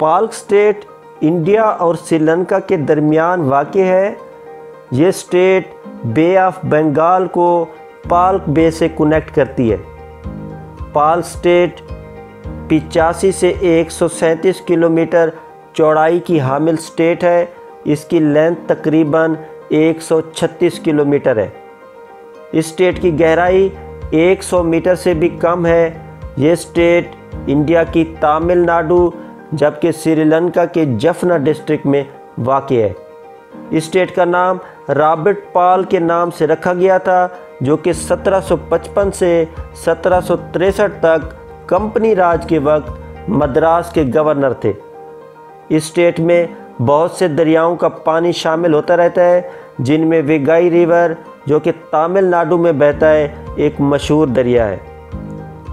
پالک state India اور سری لنکا کے درمیان واقع ہے۔ یہ سٹیٹ بے آف بنگال کو پالک بے سے کنیکٹ کرتی ہے۔ پال سٹیٹ پچاسی سے ایک سو سینتیس کلومیٹر چوڑائی کی حامل سٹیٹ ہے۔ اس کی لینتھ تقریباً ایک سو چھتیس کلومیٹر ہے۔ اس سٹیٹ کی گہرائی ایک سو میٹر سے بھی کم ہے۔ یہ سٹیٹ انڈیا کی تامل ناڈو جبکہ سری لنکا کے جفنا ڈسٹرکٹ میں واقع ہے۔ اس سٹیٹ کا نام رابرٹ پال کے نام سے رکھا گیا تھا، جو کہ سترہ سو پچپن سے سترہ سو تریسٹھ تک کمپنی راج کے وقت مدراس کے گورنر تھے۔ اس میں بہت سے دریاؤں کا پانی شامل ہوتا رہتا ہے، جن میں ویگائی ریور، جو کہ تامل ناڈو میں بہتا ہے، ایک مشہور دریا ہے۔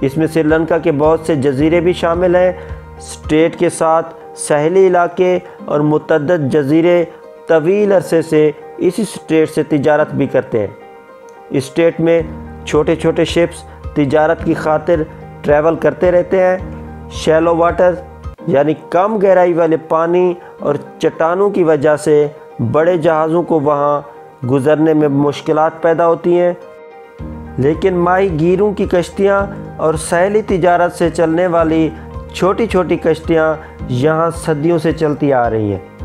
اس میں سری لنکا کے بہت سے جزیرے بھی شامل ہیں سٹیٹ کے ساتھ سہلی علاقے اور متعدد جزیرے طویل عرصے سے اسی سٹیٹ سے تجارت بھی کرتے ہیں۔ اس سٹیٹ میں چھوٹے چھوٹے شپس تجارت کی خاطر ٹریول کرتے رہتے ہیں۔ شیلو واٹر یعنی کم گہرائی والے پانی اور چٹانوں کی وجہ سے بڑے جہازوں کو وہاں گزرنے میں مشکلات پیدا ہوتی ہیں۔ لیکن ماہی گیروں کی کشتیاں اور سہلی تجارت سے چلنے والی چھوٹی چھوٹی کشتیاں یہاں صدیوں سے چلتی آ رہی ہیں۔